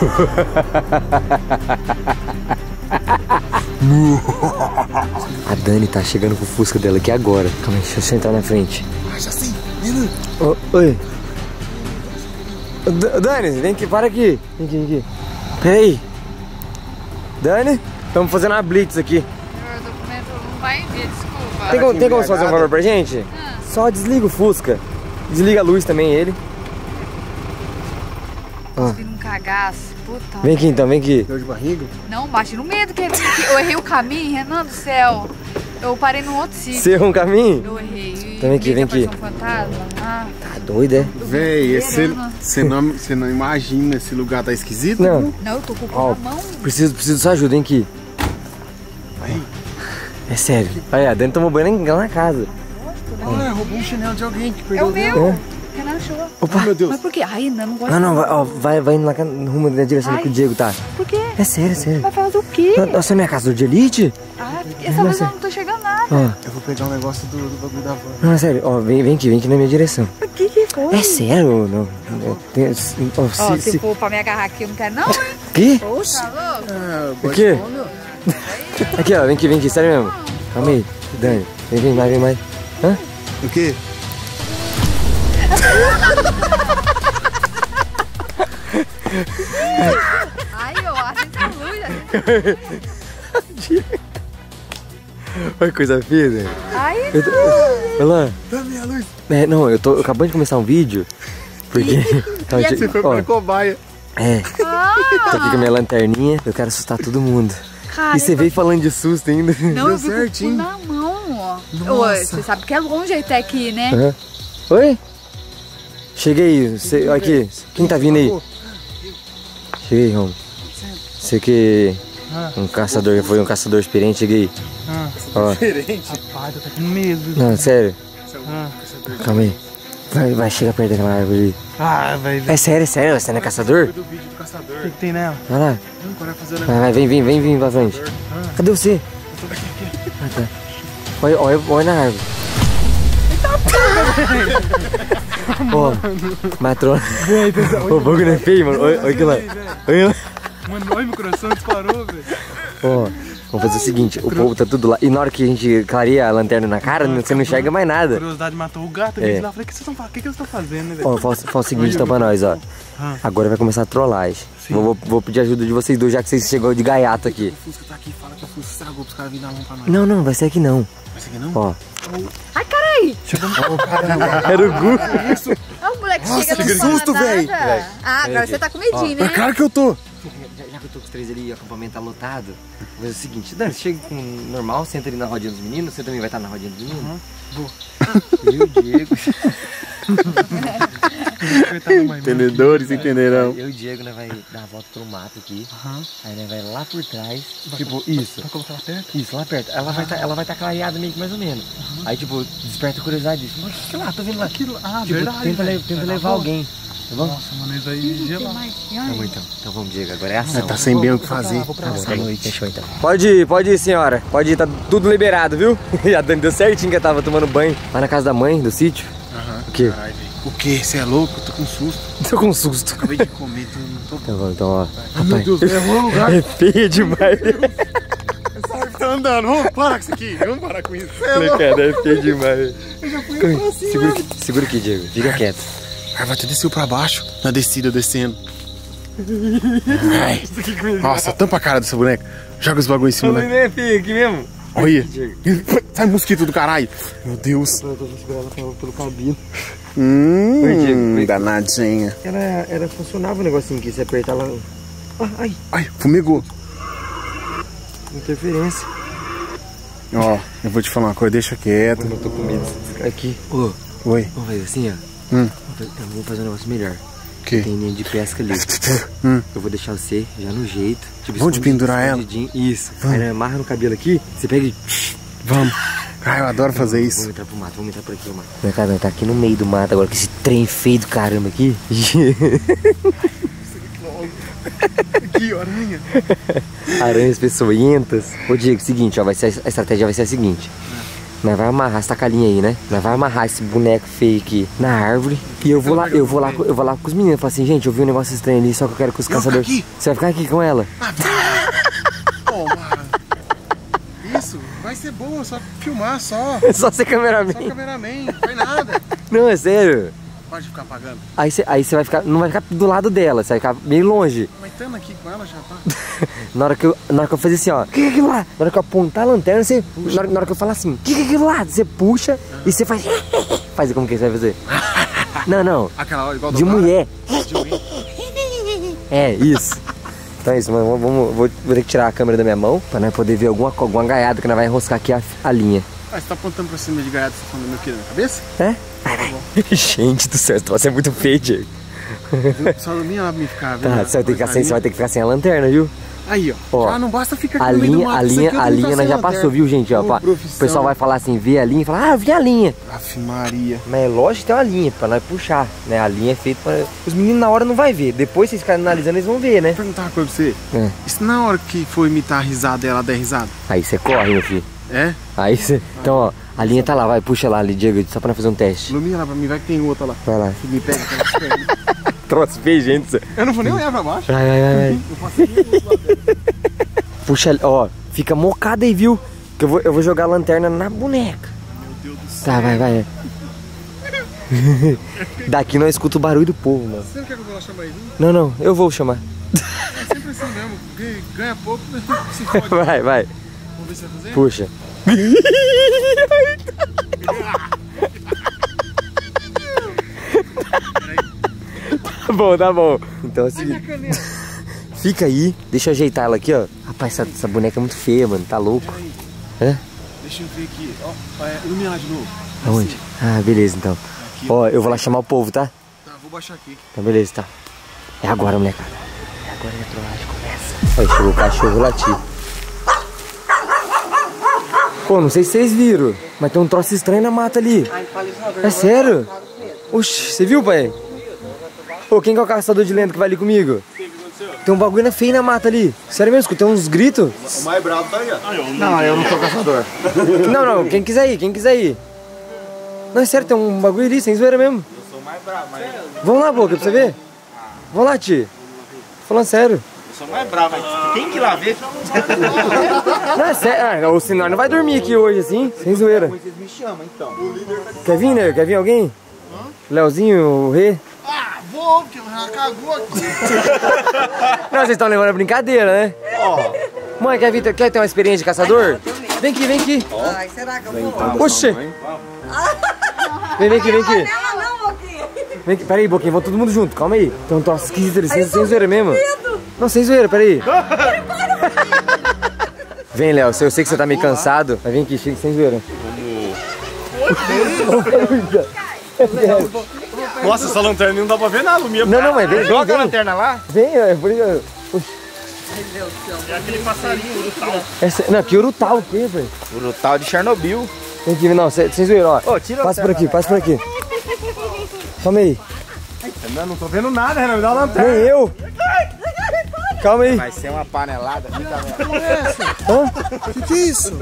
A Dani tá chegando com o Fusca dela aqui agora. Calma aí, deixa eu sentar na frente. Ah, já sei. Menino. Oi. D Dani, vem aqui, para aqui. Vem aqui, vem aqui. Peraí. Dani, estamos fazendo uma blitz aqui. O documento não vai vir, desculpa. Tem como, tem como você fazer um favor pra gente? Só desliga o Fusca. Desliga a luz também, ele. Um cagaço. Puta. Vem aqui então, vem aqui. Dor de barriga? Não, bate no medo que eu errei o caminho, Renan do céu. Eu parei num outro sítio. Você errou um caminho? Eu errei. Então vem aqui, vem aqui. Um fantasma. Ah, Tá doido, é? Véi, você não, você não imagina esse lugar tá esquisito? Não, não, eu tô com o cu na mão. preciso, preciso da sua ajuda, hein, aqui. É sério. Olha, a Dani tomou banho lá na casa. Ah, roubou um chinelo de alguém que É perdeu o dele. meu. Renan Opa. Meu Deus. Mas por quê? Ai, Renan não gosta. Não, não, vai, ó, vai, vai indo lá rumo na direção Ai. que o Diego tá. Por quê? É sério, é sério. Vai fazer o quê? Nossa, é minha caçador de elite? Ah, essa vez eu não tô chegando nada. Ó, Eu vou pegar um negócio do, do bagulho da van. não, é sério. Ó, vem, vem aqui, vem aqui na minha direção. O que que foi? É sério? Não, não, tem, ó, Ó, se, se se, for pra me agarrar aqui, eu não quero não, hein? que? Tá louco? Ah, O quê? Aqui, ó, vem aqui, vem aqui, sério mesmo. Calma aí, Dani. Vem, vem mais, vem mais. Hã? O quê? Ai, eu acho essa luz. Olha que coisa feia, Dani. Ai, Eu tô... Olha lá. Dá minha luz. É, não, eu tô eu acabando de começar um vídeo. Porque. Calma, Você foi pra cobaia. É, ah, tô aqui com a minha lanterninha, eu quero assustar todo mundo. cara. E você veio falando de susto ainda. Não, eu Deu certinho. na mão, ó. Oi, você sabe que é longe até aqui, né? Aham. Oi? Cheguei, você, aqui, quem tá vindo aí? Cheguei, Rom. Você que um caçador, foi um caçador experiente, cheguei. Ó, Rapaz, eu tô com medo. não, sério, Ah, calma aí. Vai, vai, chega perto daquela árvore ali. ah vai ver. É sério, é sério, você não é caçador? do vídeo do caçador. O que, que tem nela? Vai lá, Não, agora vai vai, vem, vem, vem, vem pra frente. Cadê você? Ah, tá. Olha, olha, olha na árvore. Ó, matrona. O bagulho não é feio, mano. Olha, aqui lá. Olha. Mano, olha meu coração disparou, velho. Ó, vamos fazer o seguinte, o povo tá tudo lá. E na hora que a gente clareia a lanterna na cara, você não enxerga mais nada. Curiosidade matou o gato. É. lá, falei, o que vocês estão fazendo? Que, que né, velho? Ó, fala, fala o seguinte então pra nós, ó. Ah. Agora vai começar a trollagem. Vou, vou- vou pedir ajuda de vocês dois, já que vocês chegou de gaiato aqui. O Fusca tá aqui, fala que o Fusca estragou pros caras virem na mão pra nós. Não, não, vai ser aqui não. Vai ser aqui não? Ó. Ai, carai! Era o Gu. Olha o moleque Nossa, chega que susto, véi. Ah, agora você tá com medinho, É né? claro que eu tô. Já, já que eu tô com os três ali e o acampamento tá lotado, vou fazer o seguinte, Dani, você chega com normal, senta ali na rodinha dos meninos, você também vai estar na rodinha dos meninos? Vou. E o Diego. Entendedores entenderão. Eu e o Diego, né, vai dar a volta pro mato aqui. Aham. Aí né, vai lá por trás. tipo, isso. Vai colocar lá perto? Isso, lá perto. Ela vai tá, ela vai estar clareada meio que mais ou menos. Aí, tipo, desperta a curiosidade disso. Mas o que, que lá? Tô vendo lá. Aquilo, ah, tipo, verdade. tenta, le- tenta Vai levar alguém. Tá bom? Nossa, mano, isso aí gelado. Tá bom então. Então vamos, Diego. Agora é ação. Tá sem bem o que fazer. Pra Tá tá bom. Fechou então. Pode ir, pode ir, senhora. Pode ir, tá tudo liberado, viu? E a Dani deu certinho que eu tava tomando banho lá na casa da mãe, do sítio. O quê? Caralho. O quê? Você é louco? Eu tô com susto. Tô com susto. Acabei de comer, tô, não tô Tá bom, então, ó. Ah, meu Deus, errou o lugar. É feio demais. Tá andando. Vamos parar com isso aqui. Vamos parar com isso. É. Cara, é feio demais. Eu já fui pra cima. Segura aqui, segura aqui, Diego. Fica quieto. Ai, vai até desceu pra baixo. Na descida, descendo. Ai. Nossa, tampa a cara dessa boneca. Joga os bagulho em cima, né? é feio aqui mesmo. Olha. Sai mosquito do caralho. Meu Deus. Eu segurando ela pelo, cabelo. Hum, Oi, Diego. danadinha. Ela, ela funcionava o negocinho aqui, você aperta ela. Ah, ai, Ai, fumegou. interferência. Ó, eu vou te falar uma coisa, deixa quieto. Eu tô com medo. Aqui. Ô, Oi. vamos fazer assim, ó. Hum. Eu vou fazer um negócio melhor. Quê? Tem linha de pesca ali. Hum. Eu vou deixar você já no jeito. Tipo, Vamos de pendurar ela? Isso. Aí né, amarra no cabelo aqui, você pega e. Vamos. Ai, eu adoro fazer Vamos isso. entrar pro mato, vamos entrar por aqui, mato. Vem cá, vem, tá aqui no meio do mato agora, com esse trem feio do caramba aqui. Que aranha. Aranhas peçonhentas. Ô Diego, seguinte, ó, vai ser, a estratégia vai ser a seguinte. Nós vai amarrar essa calinha aí, né? Nós vai amarrar esse boneco feio aqui na árvore. E eu vou lá, eu vou lá, eu vou lá com os meninos. Eu falo assim, gente, eu vi um negócio estranho ali, só que eu quero que os caçadores. Você vai ficar aqui com ela? Pô, mano. Isso, vai ser boa, só filmar só. só ser cameraman. Só cameraman, não faz nada. Não, é sério. Pode ficar apagando. Aí você aí você vai ficar. Não vai ficar do lado dela, você vai ficar meio longe. Mas estando aqui com ela já tá. Na hora que eu, na hora que eu fazer assim, ó, o que, que é aquilo lá? Na hora que eu apontar a lanterna, você. Na hora, na hora que eu falar assim, o que, que é aquilo lá? Você puxa e você faz. faz como que você vai fazer? Não, não. Aquela hora igual De mulher. De mulher. É, isso. Então é isso, mano. Vamos, vou, vou ter que tirar a câmera da minha mão pra nós poder ver alguma, alguma gaiada que nós vai enroscar aqui a, a linha. Ah, você tá apontando pra cima de gaiato, você tá falando meu querido na cabeça? É? Vai. Gente do céu, você é muito feio, Diego. Só não ia lá pra mim ficar vendo. Tá, você vai, ter que ficar sem, você vai ter que ficar sem a lanterna, viu? Aí, ó. Ó, já não basta ficar A linha, mato, a isso linha, a linha já passou, viu, gente? Ó, pa- o pessoal vai falar assim, vê a linha, fala, ah, eu vi a linha. Aff, Maria. Mas é lógico que tem uma linha pra nós puxar, né? A linha é feita pra. Os meninos na hora não vai ver. Depois vocês ficarem analisando, eles vão ver, né? Vou perguntar uma coisa pra você. É. E se na hora que for imitar a risada, ela der risada? Aí você corre, meu filho. É? Aí você. Então, ó, a linha tá lá, vai, puxa lá ali, Diego, só pra nós fazer um teste. Ilumina lá pra mim, vai que tem outra lá. Vai lá. Que me pega aquela perna. Troço feio, gente. Eu não vou nem olhar pra baixo. Vai, vai, vai, vai. Eu passei. Puxa, ali, ó, fica mocada aí, viu? Que eu vou, eu vou jogar a lanterna na boneca. Meu Deus do céu. Tá, vai, vai. Daqui não escuta o barulho do povo, mano. Você não quer que eu vou lá chamar ele? Não, não, eu vou chamar. É sempre assim mesmo. Ganha pouco, se fode. Vai, vai, Vamos ver se vai fazer? puxa. Tá bom, tá bom. Então é o seguinte, caneta. fica aí, deixa eu ajeitar ela aqui, ó. Rapaz, essa, essa boneca é muito feia, mano, tá louco. É? Deixa eu ver aqui. Ó, é, ilumina lá de novo. Aonde? Ah, beleza, então. Aqui. Ó, eu vou lá chamar o povo, tá? Tá, vou baixar aqui. Então, beleza, tá. É agora, molecada. É agora que a trollagem começa. Aí, chegou o cachorro latir. Pô, não sei se vocês viram, mas tem um troço estranho na mata ali. É sério? Oxi, você viu, pai? Ô, quem que é o caçador de lenda que vai ali comigo? Tem um bagulho na- feio na mata ali. Sério mesmo, escutei uns gritos. O mais bravo tá aí, ó. Não, eu não sou caçador. Não, não, quem quiser ir, quem quiser ir. Não, é sério, tem um bagulho ali, sem zoeira mesmo. Eu sou mais bravo, mas. Vamos lá, boca, pra você ver. Vamos lá, tio. Falando sério. Sou mais bravo, mas quem que lá vê? Não, é sério. Ah, ou senão não vai dormir aqui hoje assim, sem zoeira. Vocês me chamam, então. Quer vir, né? Quer vir alguém? Leozinho, o Rê? Ah, vou, porque ela cagou aqui. Não, vocês estão levando a brincadeira, né? Mãe, quer, vir, quer ter uma experiência de caçador? Vem aqui, vem aqui. Ai, será que eu vou? Oxê. Vem, vem aqui, vem aqui. Não. Vem aqui, peraí, Boquinha, vamos todo mundo junto, calma aí. Tem um troço esquisito sem, sem zoeira mesmo. Não, sem zoeira, peraí. Vem, Léo, eu sei que você tá meio cansado, mas vem aqui, chega sem zoeira. Nossa, essa lanterna não dá pra ver nada, minha. Não, não, mas vem, vem, Joga a vem. lanterna lá. Vem, é por isso. É aquele passarinho, brutal. Essa, não, que Urutau, o quê, velho? Brutal de Chernobyl. Vem aqui, não, sem, sem zoeira, ó. Ô, tira a Passa por aqui, passa por aqui. Calma aí. Não, não tô vendo nada, Renan. Me dá a lanterna. Nem eu. Calma aí. Vai ser uma panelada. Fica vendo. Hã? Que que é isso?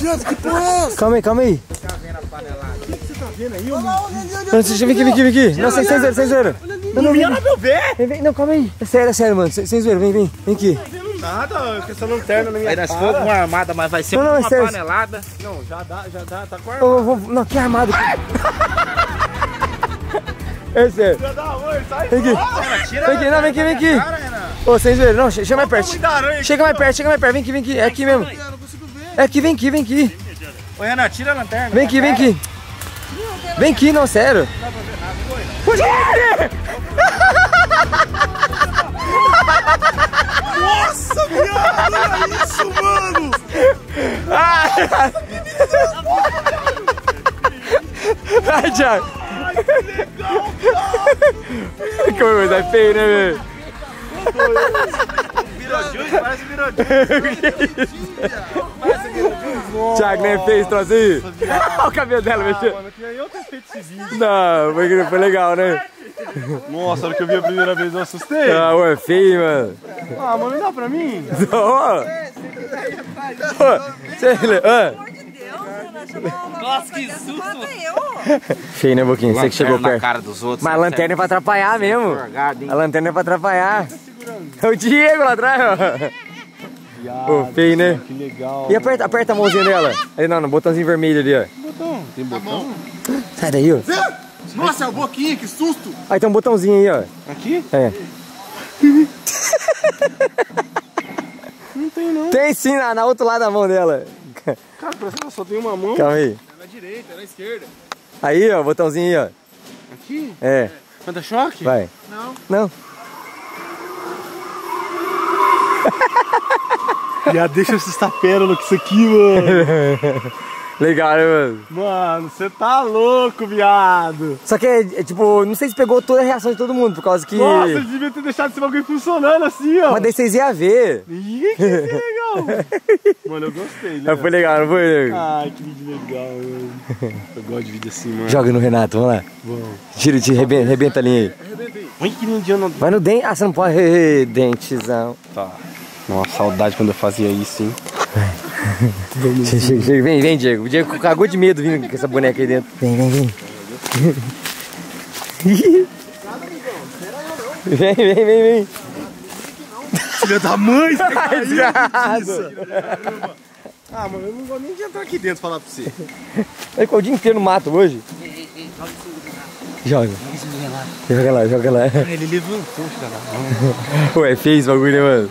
Viado, que porra é essa? Calma aí, calma aí. Não, deixa, vem aqui, vem aqui, vem aqui. Não, sem, zoeira, sem zoeira. Não, não, vem, Não, meu pé. vem, vem, não, calma aí. É sério, é sério, mano. Sem, zoeira, vem, vem, vem aqui. Nada, com essa lanterna na minha Aí nós fomos com uma armada, mas vai ser Não, não, é uma sério. panelada. Não, já dá, já dá, tá com a armada. Vamos- não, que armado. É sério. Já dá, oi, sai Vem aqui. Vem aqui, não, vem aqui, vem aqui. Cara. Ô, sem zoeira, não, che- chega mais perto. Chega mais perto, chega mais perto. Vem aqui, vem aqui. É aqui mesmo. É aqui, vem aqui, vem aqui. Ô, Renan, tira a lanterna. Vem aqui, vem aqui. Vem aqui, não, sério. Nossa, viado, olha isso, mano. Ai, Thiago. Como coisa é feio, né, velho? Virou parece virou Thiago, nem fez troço aí? Olha o cabelo dela, mexeu. Mano, que eu ter feito esse vídeo. Não, foi, foi legal, né? Nossa, hora que eu vi a primeira vez eu assustei. Ah, ué, feio, mano. Ah, mano, não dá pra mim? Ó. Ó, Você, ah, Nossa, que susto. Feio, né, Boquinha? Você que chegou perto. cara dos outros. Mas a lanterna é pra atrapalhar mesmo. Forgado, hein? A lanterna é pra atrapalhar. É o Diego lá atrás, ó. Ô, feio, né? Que legal. E aperta, aperta a mãozinha dela. Aí, não, no botãozinho vermelho ali, ó. Botão. Tem botão? Sai daí, ó. Nossa, é o Boquinha, que susto. Aí tem um botãozinho aí, ó. Aqui? É. Não tem não. Tem sim, na, na outro lado da mão dela. Cara, parece que ela só tem uma mão. Calma aí. É na direita, é na esquerda. Aí, ó, botãozinho aí, ó. Aqui? É, Manda choque? vai. Não. Não. Já deixa essa estapérola com isso aqui, mano. Legal, né, mano? Mano, você tá louco, viado. Só que é, é, tipo, não sei se pegou toda a reação de todo mundo, por causa que. Nossa, eles deviam ter deixado esse bagulho funcionando assim, ó. Mas daí vocês iam ver. Ih, que legal. mano, eu gostei, né? Mas foi legal, não foi? Ai, que vídeo legal, mano. Eu gosto de vídeo assim, mano. Joga no Renato, vamos lá. Bom. Tira, tira, rebenta, rebenta a linha aí. Que. No... Vai no dente. Ah, você não pode. Dentezão. Tá. Nossa, saudade quando eu fazia isso, hein? Chega, chega, chega. Vem, vem, Diego. O Diego cagou de medo vindo com essa boneca aí dentro. Vem, vem, vem. vem, vem, vem, vem. Filha da mãe, você caiu disso. Ah, mano, eu não vou nem entrar aqui dentro falar pra você. Vai ficar o dia inteiro no mato hoje. Joga. Joga lá, joga lá. Ele levantou, mãe. Ué, fez o bagulho, né, mano?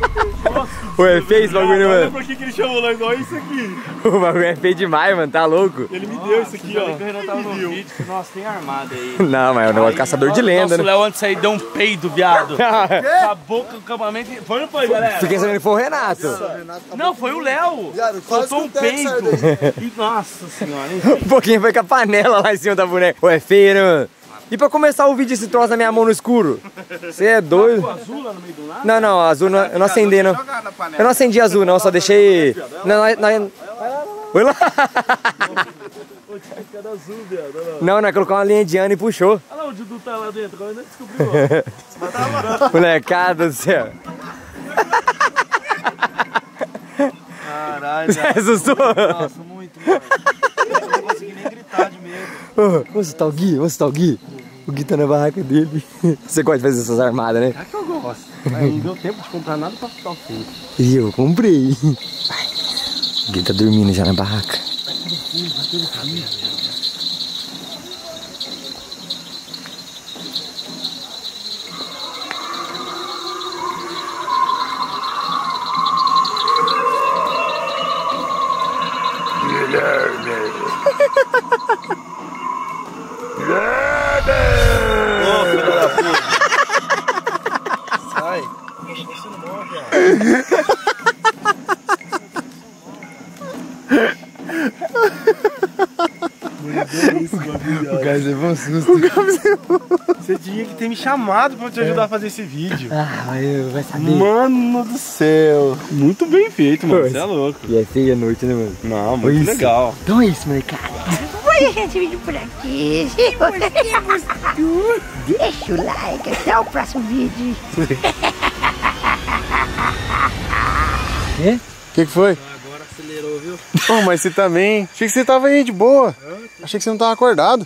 o bri- Ué, fez o bagulho, Olha mano. por que que ele chamou nós, olha isso aqui. O bagulho é feio demais, mano. Tá louco? Ele me deu isso aqui, ó. Eu tava no vídeo nossa, tem armada aí. Não, mas é um negócio de caçador de lenda, Nossa, o né? Léo antes sair deu um peido, viado. Acabou com o acampamento. Foi ou não foi, galera? Fiquei sabendo que foi o Renato. Não, foi o Léo. Soltou um peido. E, nossa senhora, hein? Um pouquinho foi com a panela lá em cima da boneca. Ué, feio, né, mano? E pra começar o vídeo esse troço na minha mão no escuro? Você é doido? azul lá no meio do nada? Não, não, azul não, eu não acendi, não. Eu não acendi azul, não, só deixei. Não, nós, nós... Foi lá. Não, nós colocamos uma linha de ano e puxou. Olha lá, o Dudu tá lá dentro, agora ainda descobriu. ó. Molecada do céu. Caralho, Você assustou? nossa, muito, mano. Eu não consegui nem gritar de medo. Vamos assustar o Gui, vamos assustar o Gui. O Gui tá na barraca dele. Você gosta de fazer essas armadas, né? É que eu gosto. Mas não deu tempo de comprar nada pra ficar feio. E eu comprei. O Gui tá dormindo já na barraca. Ô, filho da puta. Sai. O cara levou um susto. Você tinha que ter me chamado pra te ajudar a fazer esse vídeo. Ah, mas eu- vai saber. Mano do céu. Muito bem feito, mano. Você é louco. E é feia a noite, né, mano? Não, muito Isso. legal. Então é isso, molecada. Foi esse vídeo por aqui. Se você gostou, deixa o like. Até o próximo vídeo. O que, que foi? Agora acelerou, viu? Pô, mas você também. Achei que você tava aí de boa. Achei que você não tava acordado.